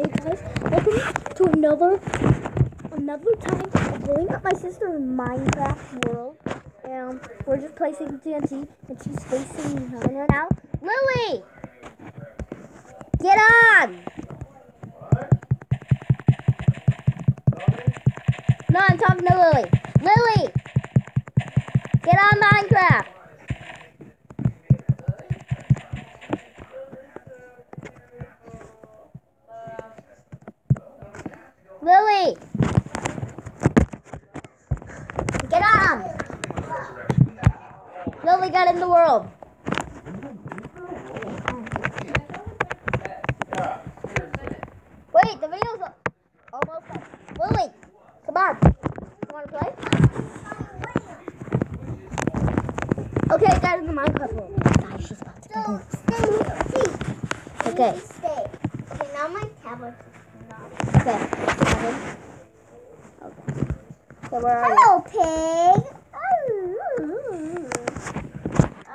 Hey guys, welcome to another another time of blowing up my sister in Minecraft world. And we're just placing TNT and she's facing behind her now. Lily! Get on! No, I'm talking to Lily. Lily! Get on Minecraft! Lily! Get on! Lily got in the world. Wait, the video's almost done. Lily, come on. You want to play? Okay, got in the Minecraft world. Guys, she's about to So stay. Okay. Stay. Okay, now my tablet. Okay. Okay. Okay. So where are you? Hello, pig.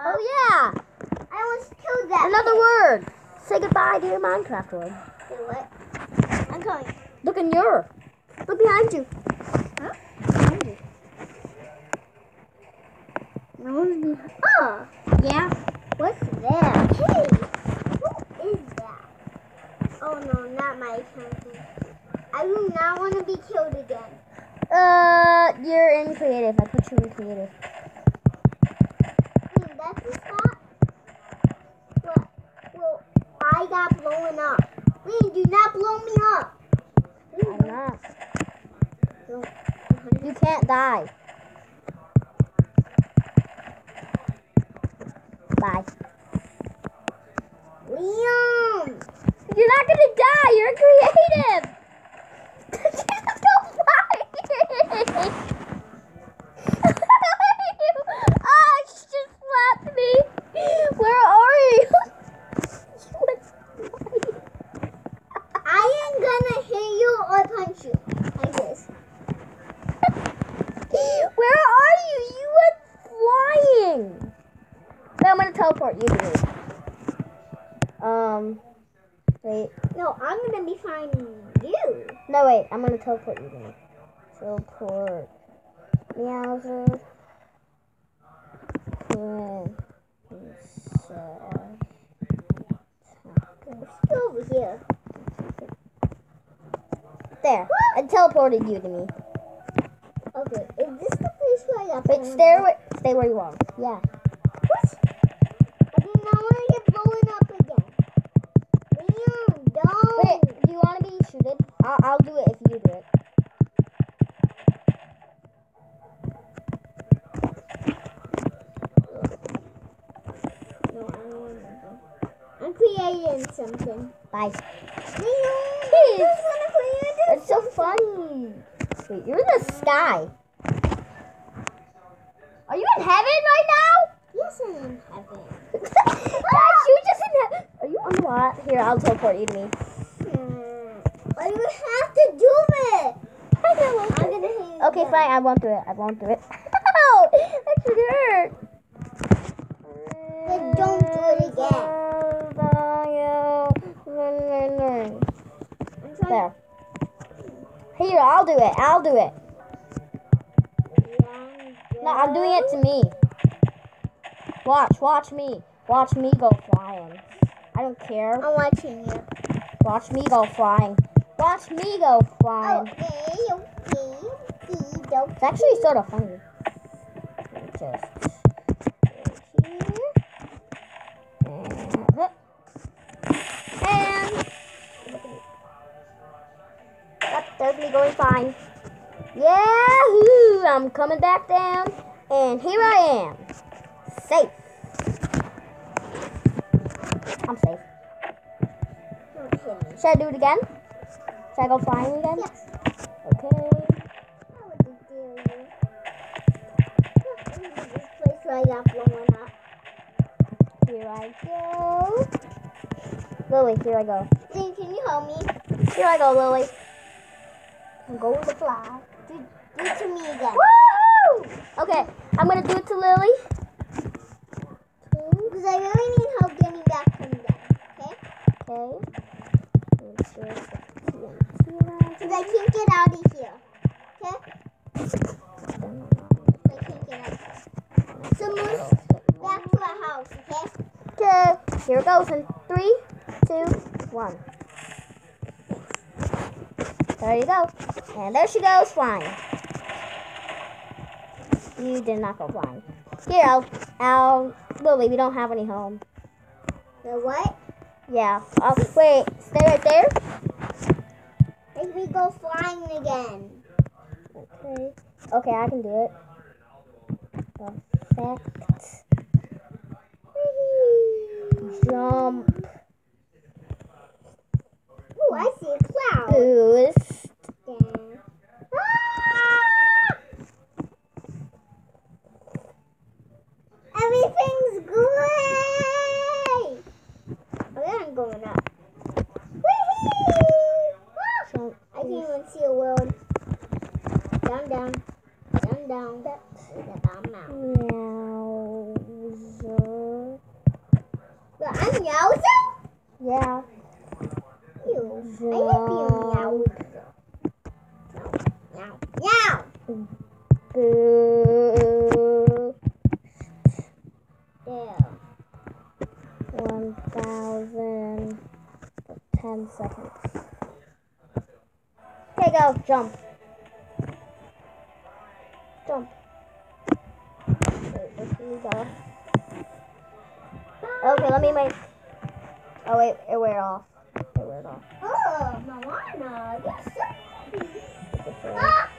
Oh yeah! I almost killed that. Another word. Say goodbye to your Minecraft world. Wait, what? I'm coming. Look in your. Look behind you. Huh? Behind you. No one's behind. Oh, Yeah. what's that? Hey, who is that? Oh no, not my accountant. I do not want to be killed again. Uh, you're in creative. I put you in creative. Hmm, that's the spot. Well, well, I got blown up. Lee, do not blow me up. I'm not. You can't die. Bye. Liam! You're not gonna die. You're in creative. Just go fly. oh, she just slapped me. Where are you? You went flying. I am gonna hit you or punch you. Like this. Where are you? You went flying. Wait, I'm gonna teleport you to me. Um, wait. No, I'm gonna be finding you. No, wait. I'm gonna teleport you to me. Teleport. Meowser. Princess. Still over here. There. I teleported you to me. Okay, is this the place where I got Wait, stay where, stay where you are. Yeah. What? I do not want to get blown up again. Liam, don't. Wait, do you want to be shooted? I'll, I'll do it if you do it. No, I don't want to. I'm creating something. Bye. Please. I just want to create It's so funny. Wait, you're in the sky. Are you in heaven right now? Yes, I am in heaven. Gosh, you just in heaven. Are you on what? Here, I'll teleport you to me. But you have to do it. I'm gonna you. Okay, again. fine. I won't do it. I won't do it. Ow! That should hurt. Then don't do it again. There. Here, I'll do it. I'll do it. No, I'm doing it to me. Watch, watch me. Watch me go flying. I don't care. I'm watching you. Watch me go flying. Watch me go flying. Okay, okay, okay. It's actually sort of funny. Just here. And, and me going fine. Yahoo! I'm coming back down, and here I am, safe. I'm safe. Okay. Should I do it again? Should I go flying again? Yes. Okay. How would you do you? This place I got blown up. Here I go. Lily, here I go. Then can you help me? Here I go, Lily. I'm going to fly. Do, do it to me again. Woo! Okay, I'm gonna do it to Lily. Because I really need help getting back from them. Okay? Okay. Make sure it's Because I can't get out of here. Okay? I can't get out. So move back to our house, okay? Okay, here it goes in three, two, one. There you go. And there she goes flying. You did not go flying. Here, Al, Al, Lily, we don't have any home. The what? Yeah. Oh, wait, stay right there. Me go flying again. Okay. Okay, I can do it. Perfect. Jump. Ooh, I see a cloud. Boost. There. Ah! Everything's great. Okay, I'm going up. Whee! Ah! Jump. I can't even see a world. Down, down, down, down. Down, down. Meowser. But I'm Yowza? Yeah. Ew. I hate being Yowza. Meow. Meow. Boo. There. One thousand. Ten seconds. Okay, go. Jump. Jump. Wait, where can we go? Okay, let me make. Oh wait, it wear off. It wear off. Oh, Moana, you're so cute. Okay. Ah!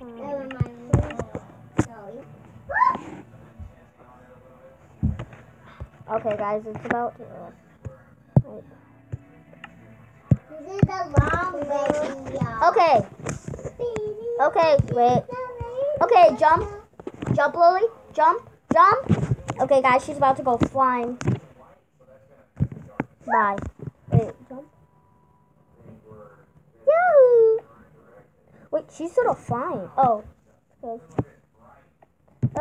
That reminds me of Zoe. Okay, guys, it's about to. Wait. Okay, okay, wait. Okay, jump. Jump, Lily. Jump. Jump. Okay, guys, she's about to go flying. Bye. Wait, jump. Yahoo! Wait, she's sort of flying. Oh. Okay.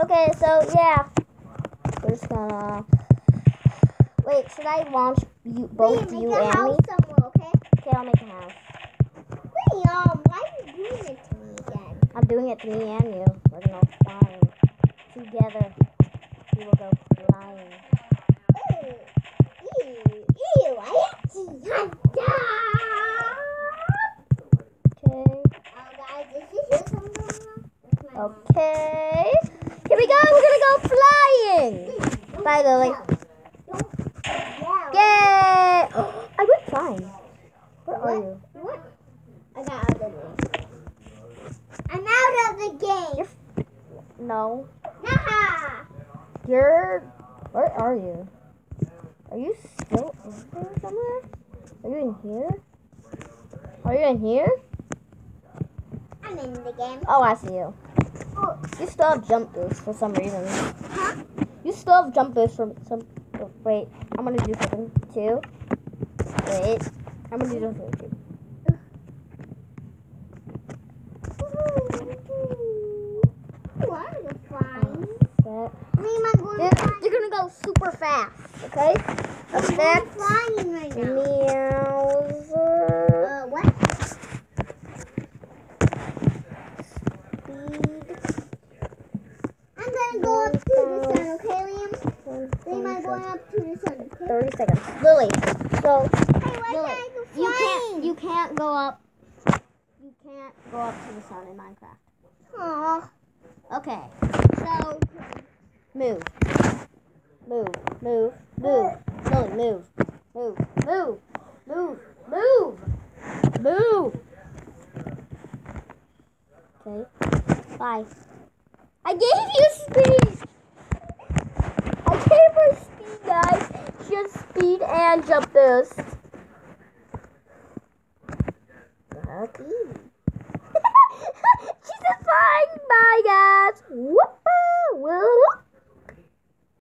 Okay, so yeah. We're just gonna. Wait, should I launch you, both Wait, you and me? somewhere, okay? Okay, I'll make a house. Um, why are you doing it to me again? I'm doing it to me and you. We're gonna go flying. Together, we will go flying. Ew, ew, ew, I hate to Okay. Oh, guys, this is your song going on? That's my mom. Okay. Here we go. We're gonna go flying. Bye, Lily. Yeah. Yay! I went flying. You? What? I got out of the game. I'm out of the game. No. Nah. You're. Where are you? Are you still in there somewhere? Are you in here? Are you in here? I'm in the game. Oh, I see you. Oh, You still have jump boost for some reason. huh? You still have jump boost for some. oh, wait, I'm gonna do something too. Wait, I'm gonna do something too. Ooh, I'm gonna fly. Set. Me, am I You're, to fly? you're gonna go super fast, okay? I'm flying right now. Meowser. Uh, what? Speed. I'm gonna go up to the sun, okay, Liam? Liam, I'm going up to the sun, okay? 30 seconds. Lily, so Hey, why Lily, can't I go you can't flying? you can't go up you can't go up to the sun in Minecraft. Aw. Okay. So move. Move. Move. Move. Lily, move. Move. Move. Move. Move. Move. Okay. Bye. I gave you speed. I gave her speed, guys. Has speed and jump boost.